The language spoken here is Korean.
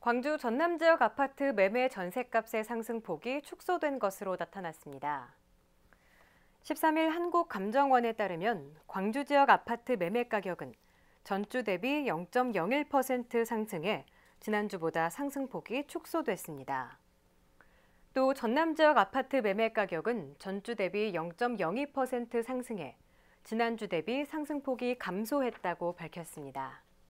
광주 전남 지역 아파트 매매 전셋값의 상승폭이 축소된 것으로 나타났습니다. 13일 한국감정원에 따르면 광주 지역 아파트 매매 가격은 전주 대비 0.01% 상승해 지난주보다 상승폭이 축소됐습니다. 또 전남 지역 아파트 매매 가격은 전주 대비 0.02% 상승해 지난주 대비 상승폭이 감소했다고 밝혔습니다.